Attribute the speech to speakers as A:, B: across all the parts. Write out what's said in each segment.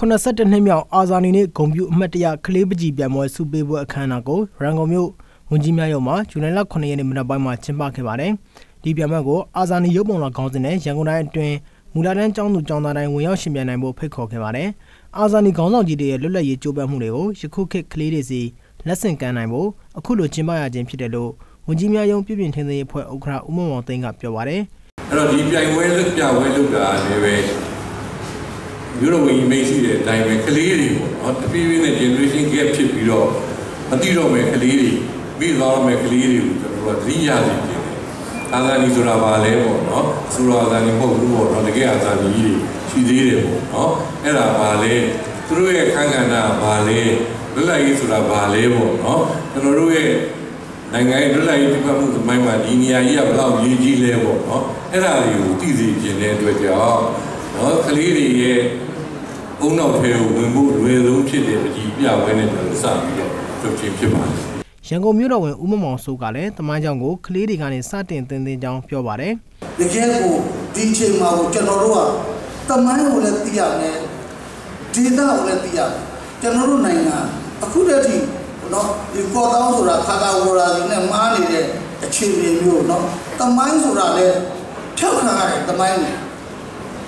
A: 82နှစ်မြောက်အာဇာနည်နေ့ဂုံပြူအမှတ်တရကလေးပကြီးပြန်ပွဲစုပေးပွဲအခမ်းအနားကိုရန်ကုန်မြို့ဝန်ကြီးများရုံမှာဇူလိုင်လ9ရက်နေ့မနက်ပိုင်းမှာကျင်းပခဲ့ပါတယ်။ဒီပြန်ပွဲကိုအာဇာနည်ရုပ်ပုံတော်ခေါင်းစဉ်နဲ့ရန်ကုန်တိုင်းအတွင်းမူလာတန်းကျောင်းသူကျောင်းသားတိုင်းဝင်ရောက်ရှင်ပြန်နိုင်ဖို့ဖိတ်ခေါ်ခဲ့ပါတယ်။အာဇာနည်ခေါင်းဆောင်ကြီးတွေရဲ့လွတ်လပ်ရေးကြိုးပမ်းမှုတွေကိုယခုခေတ်ကလေးတွေစီလက်ဆင့်ကမ်းနိုင်ဖို့အခုလိုကျင်းပရခြင်းဖြစ်တယ်လို့ဝန်ကြီးများရုံပြည်ပြင်ထင်းသိမ်းအဖွဲ့ဥက္ကဋ္ဌဦးမောင်မောင်သိန်းကပြောပါတယ်။
B: အဲ့တော့ဒီပြိုင်ပွဲလုပ်ပြပွဲလုပ်တာလည်းပဲ မြို့တော်ဝင်မိတ်ရှိတဲ့အတိုင်းပဲကလေးတွေပေါ့နော်တပြေးပြေးနဲ့ generation gap ဖြစ်ပြီးတော့မသိတော့မဲ့ကလေးတွေပြီးသွားမဲ့ကလေးတွေကိုကျွန်တော်တို့သတိရစေဖြစ်တယ်။အာဇာနည်ဆိုတာပါလဲပေါ့နော်။ဆိုတော့အာဇာနည်မဟုတ်ဘူးပေါ့နော်။တကယ်အာဇာနည်ကြီးတွေရှိသေးတယ်ပေါ့နော်။အဲ့ဒါပါလဲသူတို့ရဲ့ခန့်ကဏ္ဍပါလဲလွတ်လပ်ရေးဆိုတာပါလဲပေါ့နော်။ကျွန်တော်တို့ရဲ့နိုင်ငံရဲ့လွတ်လပ်ရေးပြတ်မှုသမိုင်းမှာဒီနေရာကြီးကဘယ်လောက်ရေးကြီးလဲပေါ့နော်။အဲ့ဒါတွေကိုသိစေခြင်းတဲ့အတွက်ကြောင့်နော်ကလေးတွေရဲ့ အုံနောက်ထဲကိုဝင်ဖို့လွယ်ဆုံးဖြစ်တဲ့ပကြီးပြပွဲနဲ့ကျွန်တော်စပြီးတော့လုပ်ခြင်းဖြစ်ပါတယ်
A: ရန်ကုန်မြို့တော်ဝင်ဦးမမောင်စိုးကလည်းတမိုင်းကြောင်ကိုကလေးတွေကနေစတင်သင်သင်ကြောင်းပြောပါတယ်။
C: တကယ်ကိုဒီချိန်မှာကိုကျွန်တော်တို့ကတမိုင်းကိုလည်းသိရမယ်။ဒေသကိုလည်းသိရမယ်။ကျွန်တော်တို့နိုင်ငံအခုတည်းကနော်ဒီကောတောင်းဆိုတာခါကာဝရာစီနဲ့မားနေတဲ့အခြေအနေမျိုးနော်တမိုင်းဆိုတာလည်းဖြောက်ခံရတယ်တမိုင်း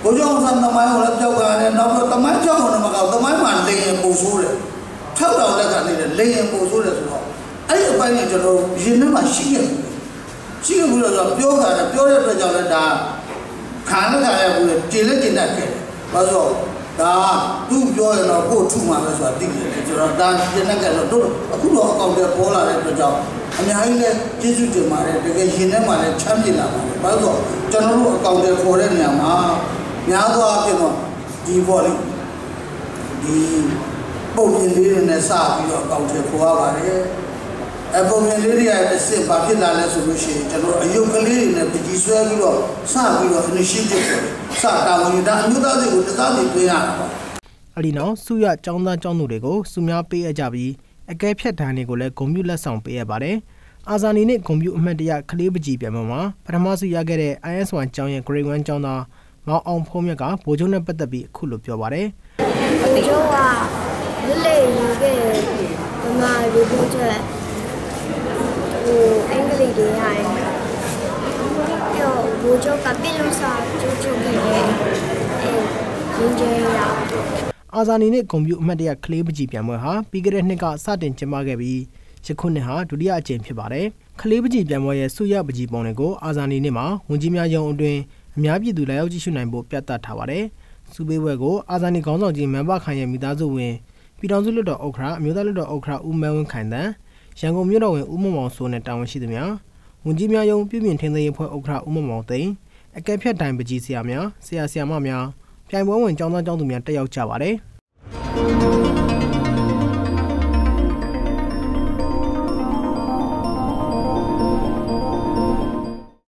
C: နဲ့ဘိုးကျောင်းဆန်သမိုင်းကိုလည်းပြောက်ရတယ်နောက်တော့သမိုင်းကျောင်းကိုလည်းမကောက်သမိုင်းမှာလိန်ရင်ပုံဆိုးတယ်ထောက်တော်လက်ကနေတယ်လိန်ရင်ပုံဆိုးတယ်ဆိုတော့အဲ့ဒီအပိုင်းကကျွန်တော်ရင်ထဲမှာရှိခဲ့တယ်ရှိခဲ့ဘူးလို့ဆိုပြောတာလည်းပြောတဲ့အတွက်ကြောင့်လည်းဒါခံလည်းခံရဘူးလေတည်လည်းတည်တတ်ခဲ့တယ်ဘာလို့ဒါသူပြောရင်တော့ကို့ထုမှာပဲဆိုတာသိတယ်ကျွန်တော်ဒါတည်တတ်ခဲ့တော့တို့အခုတော့အကောင့်တွေပေါ်လာတဲ့အတွက်ကြောင့်အများကြီးလည်းကျေးဇူးတင်ပါတယ်တကယ်ရင်ထဲမှာလည်းချမ်းမြေ့လာပါတယ်ဘာလို့ကျွန်တော်တို့အကောင့်တွေပေါ်တဲ့နေရာမှာ များသောအားဖြင့်တော့ဒီပေါ့လေဒီပုံပြင်လေးတွေနဲ့စပြီးတော့အကောင့်ထဲပေါ်ရပါတယ်အပုံပြင်လေးတွေရဲ့အစ်စ်ဘာဖြစ်လာလဲဆိုလို့ရှိရင်ကျွန်တော်အယုတ်ကလေးတွေနဲ့ပကြီးဆွဲပြီးတော့စပြီးတော့ initiative ကိုစတာဝန်ယူတာအမျိုးသားတွေကိုတသားစီပေးရတာပါ
A: အဲ့ဒီနောက်စုရចောင်းသားចောင်းသူတွေကိုစုများပေးရကြပြီးအကဲဖြတ်တန်းတွေကိုလည်းဂုံပြူလက်ဆောင်ပေးရပါတယ်အာဇာနည်နဲ့ဂုံပြူအမှတ်တရကလေးပကြီးပြန်မှာပထမဆုရခဲ့တဲ့ IS1 ကျောင်းရဲ့ Grade 1ကျောင်းသား မောင်အောင်ဖုံးမြတ်ကဗိုလ်ချုပ်နဲ့ပတ်သက်ပြီးအခုလိုပြောပါတယ်။
D: ဗိုလ်ချုပ်ကလက်လက်ယူခဲ့ဗမာလူပို့ချက်ဟိုအင်္ဂလိပ်တွေရတယ်။ပြီးတော့ဗိုလ်ချုပ်ကပြစ်လို့စာကျုပ်ကျုပ်ခဲ့တဲ့အဲရင်းကျဲရ
A: အာဇာနည်နဲ့ဂုံပြူအမှတ်တရကလေးပကြီးပြန်ပွဲဟာပြီးခဲ့တဲ့နှစ်ကစတင်ကျင်းပခဲ့ပြီးယခုနှစ်ဟာဒုတိယအကြိမ်ဖြစ်ပါတယ်။ကလေးပကြီးပြန်ပွဲရဲ့ဆုရပကြီးပုံတွေကိုအာဇာနည်နှစ်မှာဝန်ကြီးများရုံအတွင်း အများပြည်သူလာရောက်ကြည့်ရှုနိုင်ဖို့ပြတ်သတ်ထားပါတယ်။စူပေးဘွဲကိုအာဇာနည်ခေါင်းဆောင်ကြီးမန်ဘခိုင်ရဲ့မိသားစုဝင်ပြည်တော်စုလွတ်တော်ဥက္ခရာအမျိုးသားလွတ်တော်ဥက္ခရာဦးမဲဝင်းခိုင်တန်ရန်ကုန်မြို့တော်ဝင်ဦးမမောင်စိုးနဲ့တာဝန်ရှိသူများဝန်ကြီးများယုံပြည်ပြင်ထင်းသိမ်းအဖွဲ့ဥက္ခရာဦးမမောင်သိန်းအကဲဖြတ်တိုင်ပကြီးဆရာများဆရာဆရာမများပြိုင်ပွဲဝင်ကျောင်းသားကျောင်းသူများတက်ရောက်ကြပါတယ်။